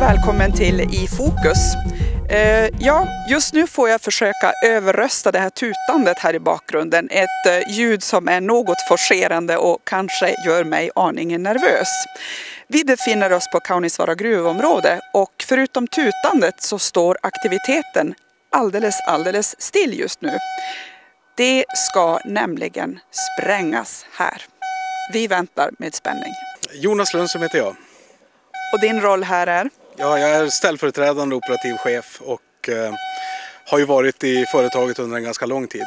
och välkommen till I fokus. Eh, ja, just nu får jag försöka överrösta det här tutandet här i bakgrunden. Ett eh, ljud som är något forcerande och kanske gör mig aningen nervös. Vi befinner oss på Kaunisvaara gruvområde och förutom tutandet så står aktiviteten alldeles, alldeles still just nu. Det ska nämligen sprängas här. Vi väntar med spänning. Jonas Lundström heter jag. Och din roll här är? Ja, jag är ställföreträdande operativ chef och eh, har ju varit i företaget under en ganska lång tid.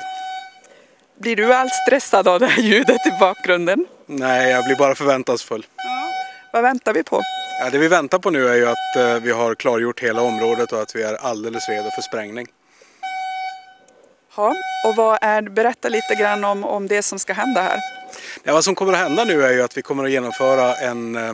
Blir du alls stressad av det här ljudet i bakgrunden? Nej, jag blir bara förväntansfull. Ja. Vad väntar vi på? Ja, det vi väntar på nu är ju att eh, vi har klargjort hela området och att vi är alldeles redo för sprängning. Ja, och vad är, berätta lite grann om, om det som ska hända här. Ja, vad som kommer att hända nu är ju att vi kommer att genomföra en eh,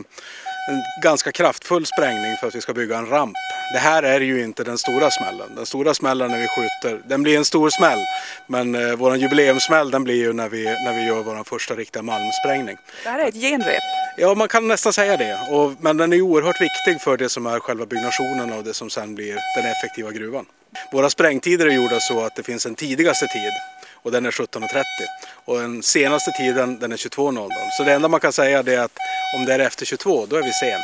en ganska kraftfull sprängning för att vi ska bygga en ramp. Det här är ju inte den stora smällen. Den stora smällen när vi skjuter, den blir en stor smäll. Men eh, vår jubileumssmäll den blir ju när vi, när vi gör vår första riktiga malmsprängning. Det här är ett genrep. Ja, man kan nästan säga det. Och, men den är oerhört viktig för det som är själva byggnationen och det som sen blir den effektiva gruvan. Våra sprängtider är gjorda så att det finns en tidigaste tid och den är 17.30 och den senaste tiden den är 22.00. Så det enda man kan säga är att om det är efter 22 då är vi sen.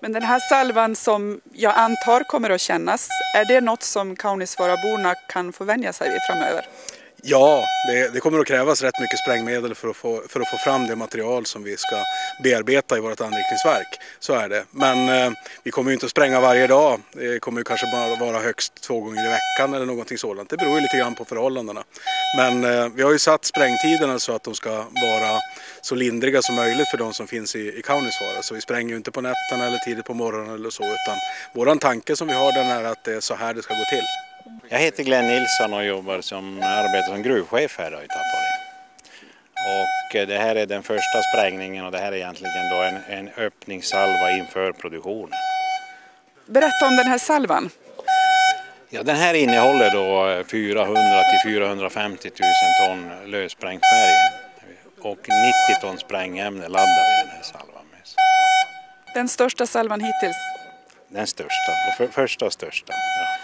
Men den här salvan som jag antar kommer att kännas, är det något som Kaunisvaaraborna kan få vänja sig vid framöver? Ja, det, det, kommer att krävas rätt mycket sprängmedel för att, få, för att få fram det material som vi ska bearbeta i vårt anrikningsverk. Så är det. Men eh, vi kommer ju inte att spränga varje dag. Det kommer ju kanske bara vara högst två gånger i veckan eller någonting sådant. Det beror ju lite grann på förhållandena. Men eh, vi har ju satt sprängtiderna så att de ska vara så lindriga som möjligt för de som finns i, i Kaunisvaara. Så vi spränger ju inte på nätterna eller tidigt på morgonen eller så utan våran tanke som vi har den är att det är så här det ska gå till. Jag heter Glenn Nilsson och jobbar som, arbetar som gruvchef här i Tappara. Och eh, det här är den första sprängningen och det här är egentligen då en, en öppningssalva inför produktionen. Berätta om den här salvan. Ja, den här innehåller då 400 till 450 000 ton lössprängt berg och 90 ton sprängämne laddar vi den här salvan med. Den största salvan hittills? Den största, för, första och största. Ja.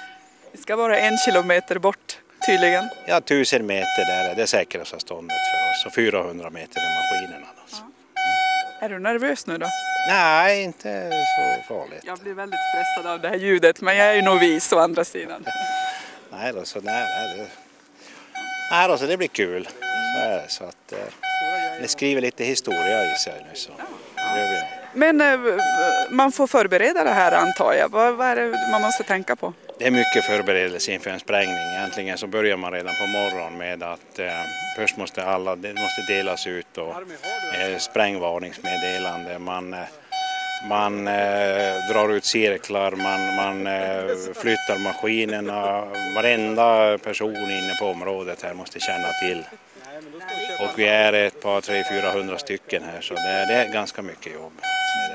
Ska vara en kilometer bort tydligen. Ja, tusen meter där är det säkraste ståndet för oss och 400 meter är maskinerna. Alltså. Mm. Är du nervös nu då? Nej, inte så farligt. Jag blir väldigt stressad av det här ljudet men jag är ju novis å andra sidan. nej då, så nej, nej, det... nej då, så det blir kul. Så är det, så att, eh, det skriver lite historia i sig nu så. Ja. Men eh, man får förbereda det här antar jag. Vad, vad är det man måste tänka på? Det är mycket förberedelse inför en sprängning. Egentligen så börjar man redan på morgonen med att eh, först måste alla det måste delas ut och eh, sprängvarningsmeddelande. Man, eh, man eh, drar ut cirklar, man, man eh, flyttar maskinerna. Varenda person inne på området här måste känna till. Och vi är ett par, tre, fyra hundra stycken här så det är, det är ganska mycket jobb.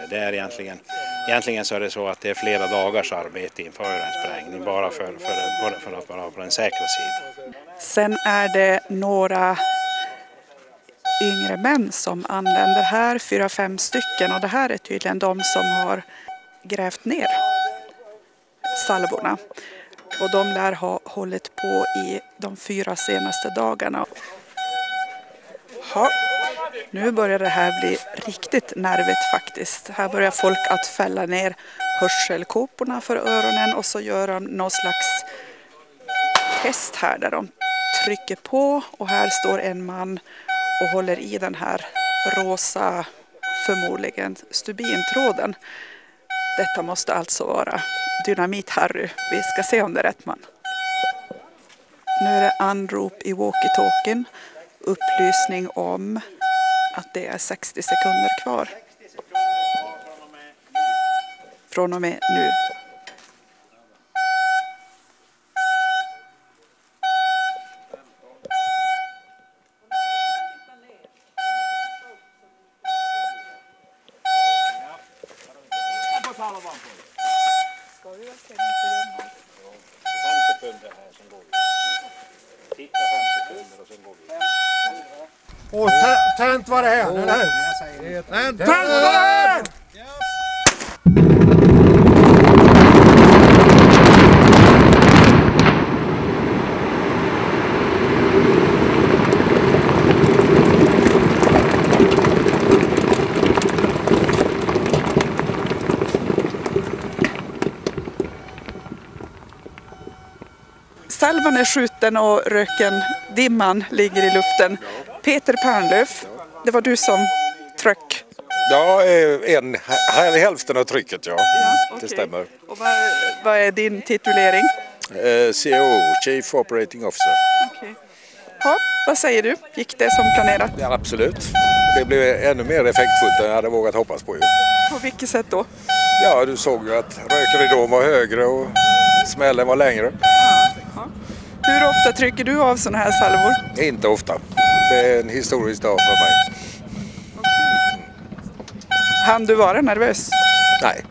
Det är egentligen, egentligen så är det så att det är flera dagars arbete inför en sprängning bara för, för, för att vara på den säkra sidan. Sen är det några yngre män som anländer här, fyra, fem stycken och det här är tydligen de som har grävt ner salvorna. Och de lär ha hållit på i de fyra senaste dagarna. Ha. Nu börjar det här bli riktigt nervigt faktiskt. Här börjar folk att fälla ner hörselkåporna för öronen och så gör de någon slags test här där de trycker på och här står en man och håller i den här rosa, förmodligen stubintråden. Detta måste alltså vara Dynamit-Harry. Vi ska se om det är rätt man. Nu är det anrop i walkie-talkien. Upplysning om att det är 60 sekunder kvar. Från och med nu. Ska Och tänt var det här, eller hur? Tänt var det här! salvan är skjuten och röken, dimman ligger i luften. Peter Pernlöf, det var du som tryck. Ja, eh, en, hälften av trycket ja. okej. Det stämmer. Och vad, vad är din titulering? Eh, CEO, Chief Operating Officer. Ja, vad säger du? Gick det som planerat? Ja, absolut. Det blev ännu mer effektfullt än jag hade vågat hoppas på. Ju. På vilket sätt då? Ja, du såg ju att rökridån var högre och smällen var längre. Hur ofta trycker du av sådana här salvor? Inte ofta. Det är en historisk dag för mig. Han du vara nervös? Nej,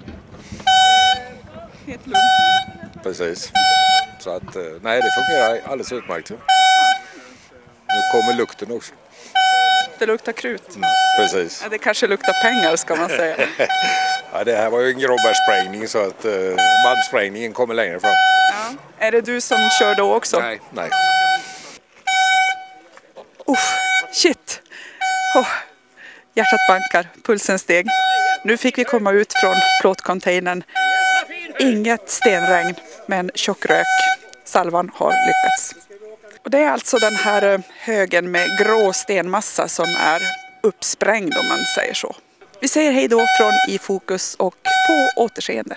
Helt lugn. precis. Så att, eh, nej, det fungerar alldeles utmärkt. Nu kommer lukten också. Det luktar krut. Precis. Ja, det kanske luktar pengar ska man säga. Ja, det här var ju en gråbärssprängning så att eh, malmsprängningen kommer längre fram. Ja. Är det du som kör då också? Nej. Nej. Uff, shit! Oh, hjärtat bankar, pulsen steg. Nu fick vi komma ut från plåtcontainern. Inget stenregn, men tjock rök. Salvan har lyckats. Och det är alltså den här eh, högen med grå stenmassa som är uppsprängd om man säger så. Vi säger hej då från I fokus och på återseende.